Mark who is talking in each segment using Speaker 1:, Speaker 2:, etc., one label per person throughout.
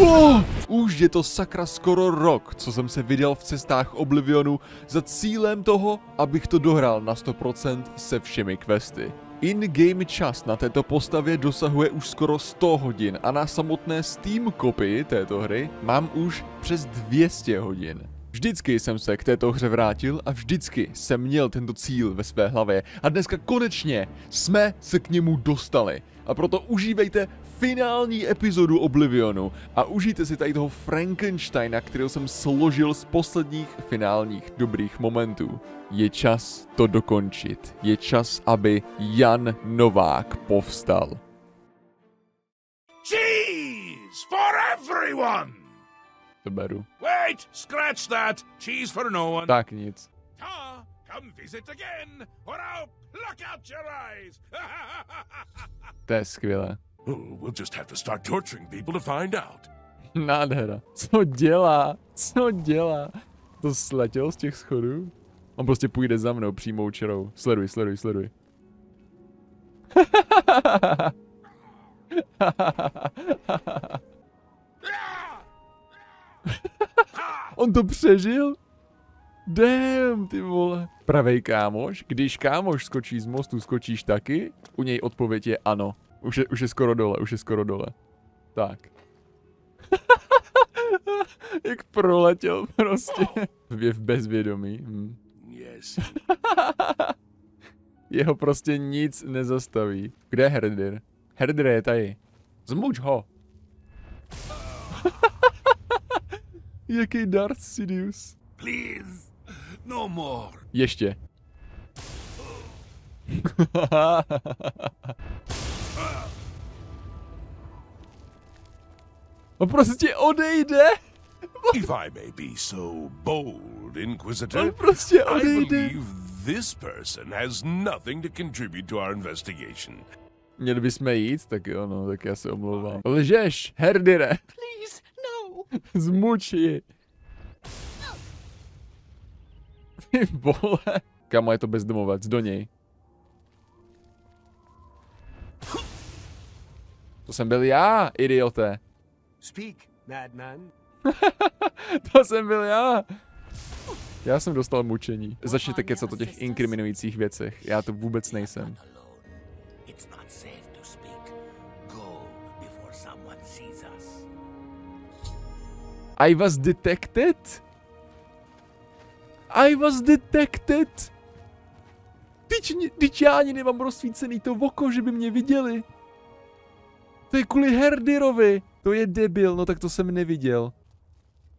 Speaker 1: Oh, už je to sakra skoro rok, co jsem se vydal v cestách Oblivionu za cílem toho, abych to dohrál na 100% se všemi questy. In-game čas na této postavě dosahuje už skoro 100 hodin a na samotné Steam kopii této hry mám už přes 200 hodin. Vždycky jsem se k této hře vrátil a vždycky jsem měl tento cíl ve své hlavě a dneska konečně jsme se k němu dostali. A proto užívejte finální epizodu Oblivionu a užijte si tady toho Frankensteina, kterého jsem složil z posledních finálních dobrých momentů. Je čas to dokončit. Je čas, aby Jan Novák povstal.
Speaker 2: Cheese for everyone!
Speaker 1: To beru.
Speaker 2: Wait, scratch that. Cheese for no one.
Speaker 1: Tak nic.
Speaker 2: Ta, come visit again, or I'll pluck out your eyes.
Speaker 1: To je skvělé.
Speaker 2: We'll just have to start torturing people to find out.
Speaker 1: Nádhera. Co dělá? Co dělá? To sletěl z těch schodů? On prostě půjde za mnou přímou čarou. Sleduj, sleduj, sleduj. On to přežil? Damn, ty vole. Pravej kámoš, když kámoš skočí z mostu, skočíš taky? U něj odpověď je ano. Už je, už je skoro dole, už je skoro dole. Tak. Jak proletěl prostě. Je v bezvědomí. Hm.
Speaker 2: Yes.
Speaker 1: Jeho prostě nic nezastaví. Kde je Herdir? Herdir je tady. Zmuč ho. Jaký Darth Sidious.
Speaker 2: Please, no more.
Speaker 1: Ještě. On prostě odejde.
Speaker 2: If I may be so bold, Inquisitor,
Speaker 1: On prostě
Speaker 2: I
Speaker 1: odejde.
Speaker 2: believe this person has nothing to contribute to our investigation.
Speaker 1: Měli bychom jít, tak jo, no, tak já se omlouvám. Lžeš, Herdire.
Speaker 3: Please, no.
Speaker 1: Zmuči. Ty vole. Kamo je to bezdomovec, do něj. To jsem byl já, idiote.
Speaker 4: Speak, madman.
Speaker 1: To jsem byl já. Já jsem dostal mučení. Začněte kecat o těch inkriminujících věcech. Já to vůbec nejsem.
Speaker 3: Alone. It's not safe to speak. Go before someone sees us.
Speaker 1: I was detected? I was detected? Teď já ani nemám rozsvícený to oko, že by mě viděli. To je kvůli Herdirovi. To je debil, no tak to jsem neviděl.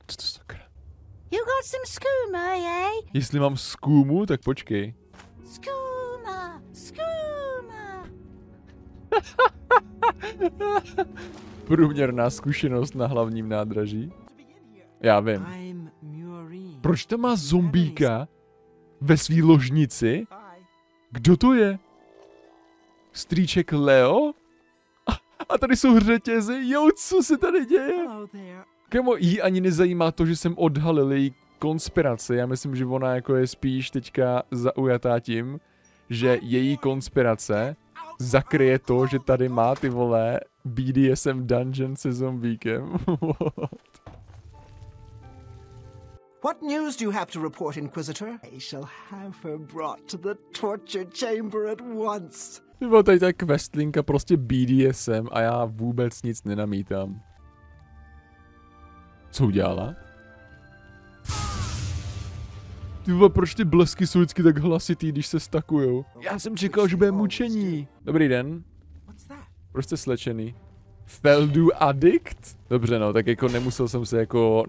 Speaker 1: Co to sakra?
Speaker 5: You got some skooma, eh?
Speaker 1: Jestli mám skůmu, tak počkej.
Speaker 5: Skooma, skooma.
Speaker 1: Průměrná zkušenost na hlavním nádraží. Já vím. Proč to má zombíka ve svý ložnici? Kdo to je? Strýček Leo? A, tady jsou řetězy? Jo, co se tady děje? Kamo, jí ani nezajímá to, že jsem odhalil její konspiraci. Já myslím, že ona jako je spíš teďka zaujatá tím, že její konspirace zakryje to, že tady má ty vole BDSM dungeon se zombíkem.
Speaker 4: What news do you have to report, Inquisitor? I shall have her brought to the torture chamber at once.
Speaker 1: Nebo tady ta questlinka prostě BDSM a já vůbec nic nenamítám. Co udělala? Ty vole, proč ty blesky jsou vždycky tak hlasitý, když se stakujou? Já jsem čekal, že bude mučení. Dobrý den,
Speaker 4: What's that?
Speaker 1: proč jste slečený? Feldu Addict? Dobře no, tak jako nemusel jsem se jako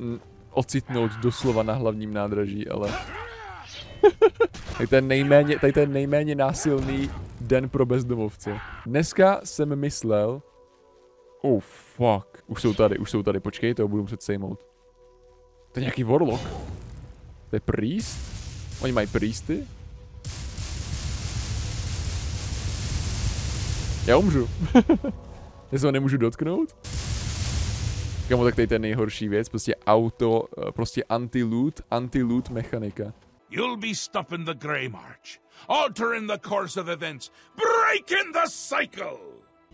Speaker 1: ocitnout doslova na hlavním nádraží, ale... tady ten nejméně, tady ten nejméně násilný den pro bezdomovce. Dneska jsem myslel... Oh fuck. Už jsou tady, už jsou tady, počkej, to budu muset sejmout. To je nějaký warlock. To je priest? Oni mají priesty? Já umřu. Já se ho nemůžu dotknout? Kamo, tak tady to je nejhorší věc, prostě auto, eh, prostě anti-loot, anti-loot mechanika.
Speaker 2: You'll be stopping the Grey March, altering the course of events, breaking the cycle.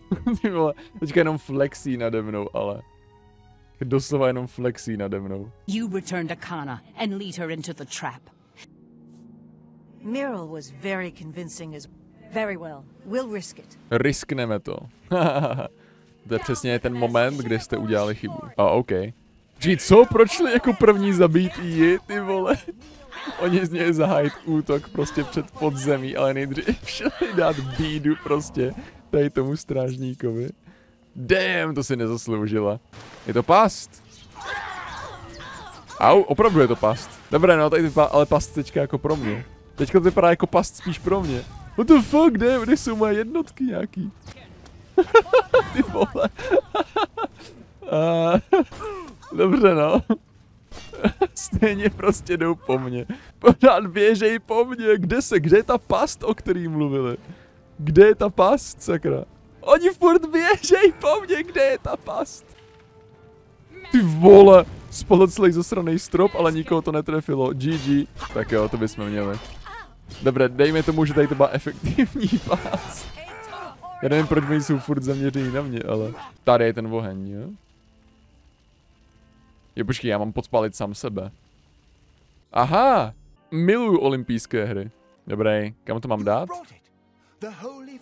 Speaker 1: Ty vole, teďka jenom flexí nade mnou, ale. Doslova jenom flexí nade mnou.
Speaker 6: You return to Kana and lead her into the trap.
Speaker 7: Muriel was very convincing as very well. We'll risk it.
Speaker 1: Riskneme to. to je přesně ten moment, kdy jste udělali chybu. A OK. Počkej, co? Proč šli jako první zabít ji, ty vole? Oni z něj zahájit útok prostě před podzemí, ale nejdřív šli dát bídu prostě tady tomu strážníkovi. Damn, to si nezasloužila. Je to past. Au, opravdu je to past. Dobré, no tady vypadá, ale past teďka jako pro mě. Teďka to vypadá jako past spíš pro mě. What the fuck, kde, kde jsou moje jednotky nějaký? Ty vole. Dobře no. Stejně prostě jdou po mně. Pořád běžej po mně. Kde se, kde je ta past, o který mluvili? Kde je ta past, sakra? Oni furt běžej po mně, kde je ta past? Ty vole, spadl celý zasraný strop, ale nikoho to netrefilo. GG. Tak jo, to bychom měli. Dobré, dejme tomu, že tady to byla efektivní past. Já nevím, proč oni jsou furt zaměření na mě, ale tady je ten oheň, jo? Jo, počkej, já mám podpalit sám sebe. Aha! Miluju olympijské hry. Dobré, kam to mám dát?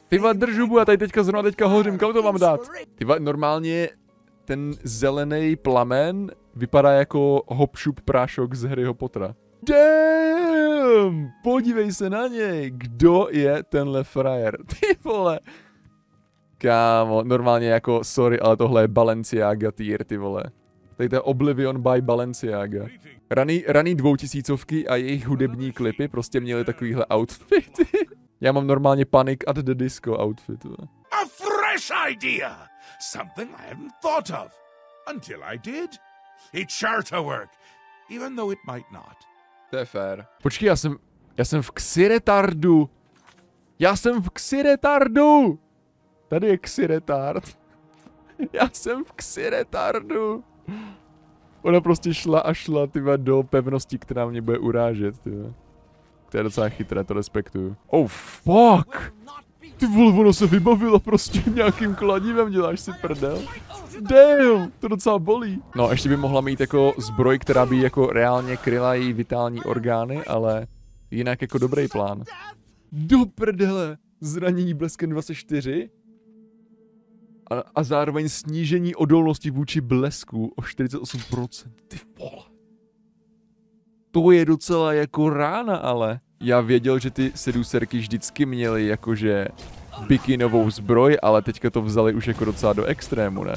Speaker 1: Ty vole, drž hubu, já tady teďka zrovna teďka hořím, kam to mám dát? Ty vole, normálně ten zelený plamen vypadá jako hopšup prášok z Harryho Pottera. Damn! Podívej se na něj, kdo je tenhle frajer. Ty vole. Kámo, normálně jako, sorry, ale tohle je Balenciaga tier, ty vole. Tady to je Oblivion by Balenciaga. Raný, raný dvoutisícovky a jejich hudební klipy prostě měly takovýhle outfity. Já mám normálně Panic at the Disco outfit.
Speaker 2: A fresh idea! Something I hadn't thought of. Until I did. It's sure to work, even though it might not.
Speaker 1: To je fér. Počkej, já jsem, já jsem v Xiretardu. Já jsem v Xiretardu. Tady je Xiretard. Já jsem v Xiretardu. Ona prostě šla a šla, tyva, do pevnosti, která mě bude urážet, tyva. To je docela chytré, to respektuju. Oh, fuck! Ty vole, ono se vybavilo prostě nějakým kladivem, děláš si prdel. Damn, to docela bolí. No, ještě by mohla mít jako zbroj, která by jako reálně kryla její vitální orgány, ale jinak jako dobrý plán. Do prdele, zranění bleskem 24? A, a zároveň snížení odolnosti vůči blesku o 48%. Ty vole. To je docela jako rána, ale. Já věděl, že ty seduserky vždycky měly jakože bikinovou zbroj, ale teďka to vzali už jako docela do extrému, ne?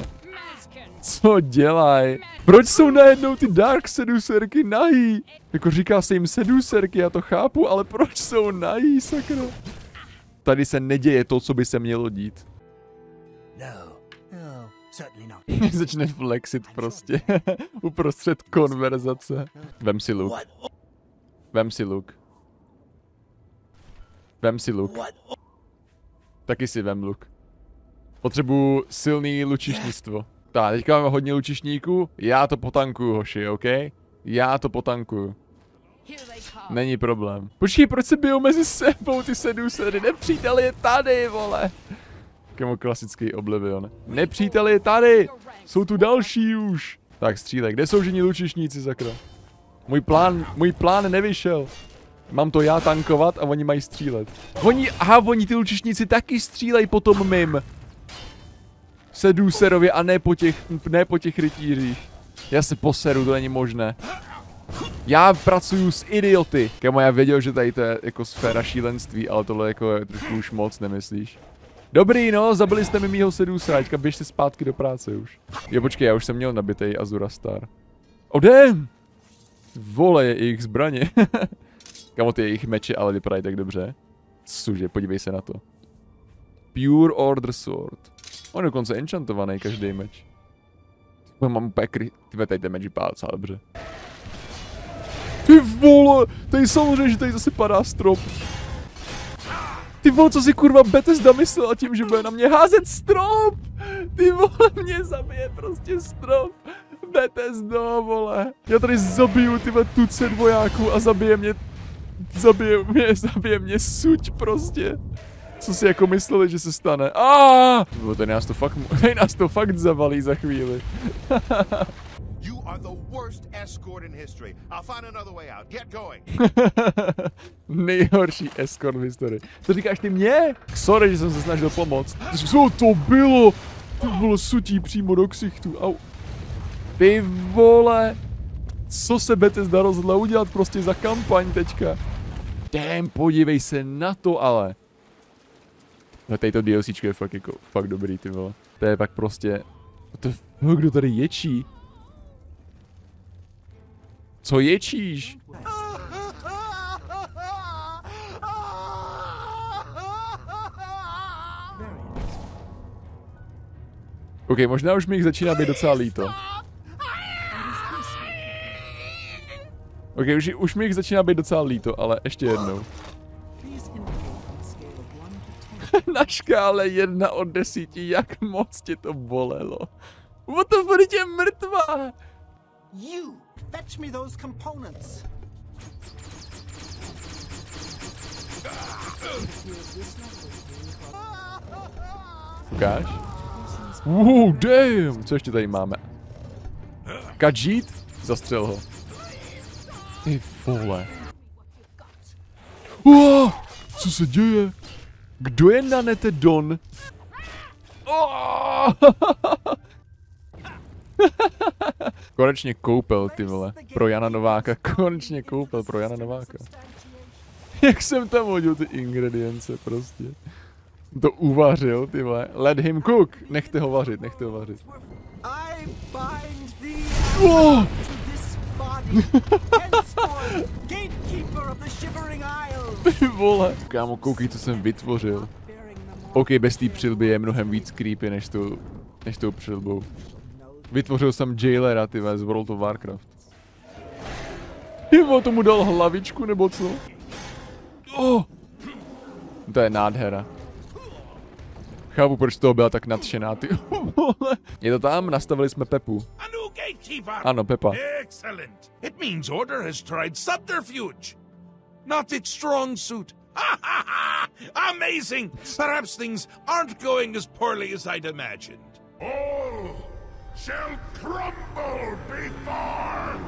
Speaker 1: Co dělaj? Proč jsou najednou ty dark seduserky nahý? Jako říká se jim seduserky, já to chápu, ale proč jsou nahý, sakra? Tady se neděje to, co by se mělo dít. Začne flexit prostě. Uprostřed konverzace. Vem si luk. Vem si luk. Vem si luk. Taky si vem luk. Potřebuju silný lučišnictvo. Tak, teďka máme hodně lučišníků. Já to potankuju, hoši, OK? Já to potankuju. Není problém. Počkej, proč se bijou mezi sebou ty sedusery? Nepřítel je tady, vole. Kamo klasický Oblivion. Nepřítel je tady! Jsou tu další už. Tak střílej, kde jsou žení lučišníci, sakra? Můj plán, můj plán nevyšel. Mám to já tankovat a oni mají střílet. Oni, aha, oni ty lučišníci taky střílej po tom mým. Seduserově a ne po těch, ne po těch rytířích. Já se poseru, to není možné. Já pracuju s idioty. Kamo, já věděl, že tady to je jako sféra šílenství, ale tohle jako je trošku už moc, nemyslíš? Dobrý, no, zabili jste mi mýho sedusa, teďka běžte zpátky do práce už. Jo, počkej, já už jsem měl nabitej Azura Star. Damn! Vole, je jejich zbraně. Kamo, ty jejich meče ale vypadají tak dobře. Cože, podívej se na to. Pure Order Sword. On je dokonce enchantovaný každý meč. Mám úplně kry... Tyve, tady ten meč vypadá dobře. Ty vole, tady samozřejmě, že tady zase padá strop. Ty vole, co si kurva Bethesda myslela tím, že bude na mě házet strop? Ty vole, mě zabije prostě strop. Bethesda, vole. Já tady zabiju ty vole tucet vojáků a zabije mě... Zabije mě, zabije mě suť prostě. Co si jako mysleli, že se stane? A! Tady nás to fakt, tady nás to fakt zavalí za chvíli. Nejhorší escort v historii. To říkáš ty mě? Sorry, že jsem se snažil pomoct. Co to bylo? To bylo sutí přímo do ksichtu. Au. Ty vole. Co se Bethesda rozhodla udělat prostě za kampaň teďka? Damn, podívej se na to ale. No tady to DLCčko je fakt jako, fakt dobrý ty vole. To je pak prostě, to kdo tady ječí? Co ječíš? OK, možná už mi jich začíná být docela líto. OK, už, už mi jich začíná být docela líto, ale ještě jednou. Na škále 1 od 10, jak moc tě to bolelo. What the fuck, je mrtvá!
Speaker 4: You! Fetch me those components!
Speaker 1: Ukáž? Uh, damn! Co ještě tady máme? Kadžít? Zastřel ho. Ty vole. Uh, co se děje? Kdo je na nete Don? Oh! Konečně koupil, ty vole. Pro Jana Nováka. Konečně koupil pro Jana Nováka. Jak jsem tam hodil ty ingredience prostě. To uvařil, ty vole. Let him cook. Nechte ho vařit, nechte ho vařit. Oh! Ty vole. Kámo, koukej, co jsem vytvořil. OK, bez té přilby je mnohem víc creepy než tou, než tou přilbou. Vytvořil jsem jailera, ty z World of Warcraft. Nebo tomu dal hlavičku, nebo co? Oh! To je nádhera. Chápu, proč toho byla tak nadšená, ty. Je to tam, nastavili jsme Pepu. Ano, Pepa.
Speaker 2: Excellent. It means Order has tried subterfuge. Not its strong suit. Amazing! Perhaps things aren't going as poorly as I'd imagined.
Speaker 3: All shall crumble before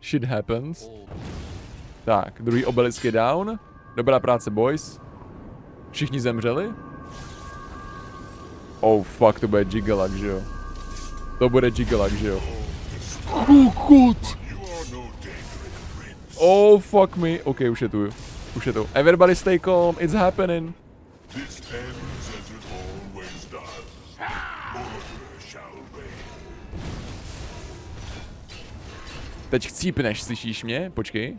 Speaker 1: Shit happens. Tak, druhý obelisk je down. Dobrá práce, boys. Všichni zemřeli? Oh fuck, to bude Jigalak, že jo? To bude Jigalak, že jo? God! Oh fuck me. Ok, už je tu. Už je tu. Everybody stay calm, it's happening.
Speaker 3: This ends as it always does. Shall reign.
Speaker 1: Teď chcípneš, slyšíš mě? Počkej.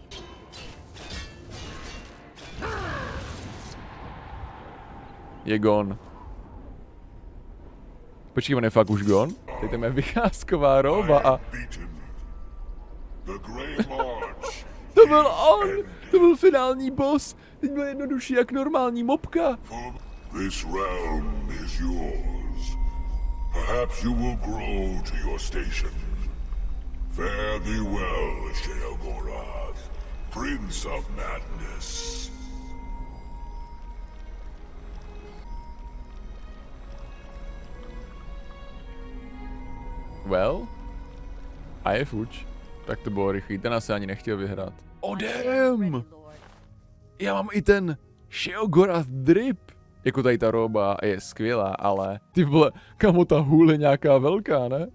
Speaker 1: Je gone. Počkej, on je fakt už gone? Teď tam je vycházková roba a...
Speaker 3: Beaten. The Great March.
Speaker 1: To byl on! To byl finální boss! Teď byl jednodušší jak normální mobka.
Speaker 3: This realm is yours. Perhaps you will grow to your station. Fare thee well, Sheogorath, Prince of Madness.
Speaker 1: Well? A je fuč. Tak to bylo rychlý, ten asi ani nechtěl vyhrát. Damn! Já mám i ten Sheogorath drip. Jako tady ta roba je skvělá, ale ty vole, kamo ta hůl je nějaká velká, ne?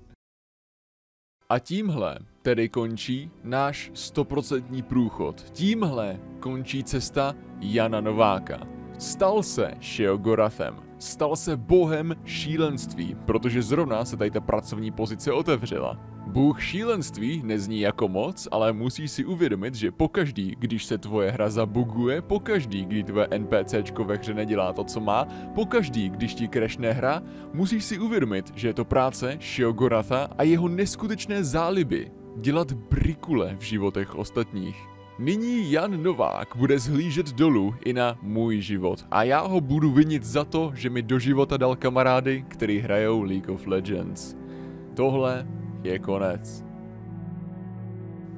Speaker 1: A tímhle tedy končí náš stoprocentní průchod. Tímhle končí cesta Jana Nováka. Stal se Sheogorafem. Stal se bohem šílenství, protože zrovna se tady ta pracovní pozice otevřela. Bůh šílenství nezní jako moc, ale musíš si uvědomit, že pokaždý, když se tvoje hra zabuguje, pokaždý, kdy tvoje NPCčko ve hře nedělá to, co má, pokaždý, když ti crashne hra, musíš si uvědomit, že je to práce Shiogoratha a jeho neskutečné záliby dělat brikule v životech ostatních. Nyní Jan Novák bude zhlížet dolů i na můj život a já ho budu vinit za to, že mi do života dal kamarády, který hrajou League of Legends. tohle je konec.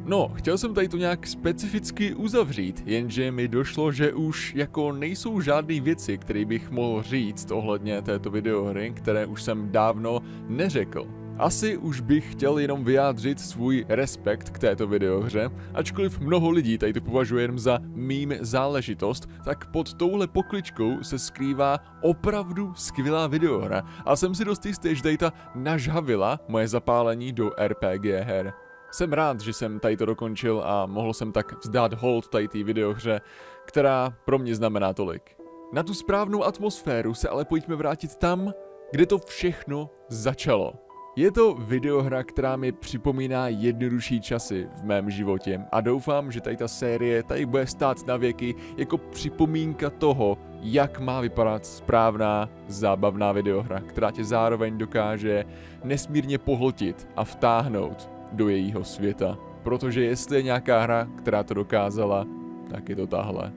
Speaker 1: No, chtěl jsem tady to nějak specificky uzavřít, jenže mi došlo, že už jako nejsou žádné věci, které bych mohl říct ohledně této videohry, které už jsem dávno neřekl. Asi už bych chtěl jenom vyjádřit svůj respekt k této videohře, ačkoliv mnoho lidí tady to považuje jen za mým záležitost, tak pod touhle pokličkou se skrývá opravdu skvělá videohra a jsem si dost jistý, že tady ta nažhavila moje zapálení do RPG her. Jsem rád, že jsem tady to dokončil a mohl jsem tak vzdát hold tady té videohře, která pro mě znamená tolik. Na tu správnou atmosféru se ale pojďme vrátit tam, kde to všechno začalo. Je to videohra, která mi připomíná jednodušší časy v mém životě a doufám, že tady ta série tady bude stát na věky jako připomínka toho, jak má vypadat správná, zábavná videohra, která tě zároveň dokáže nesmírně pohltit a vtáhnout do jejího světa. Protože jestli je nějaká hra, která to dokázala, tak je to tahle.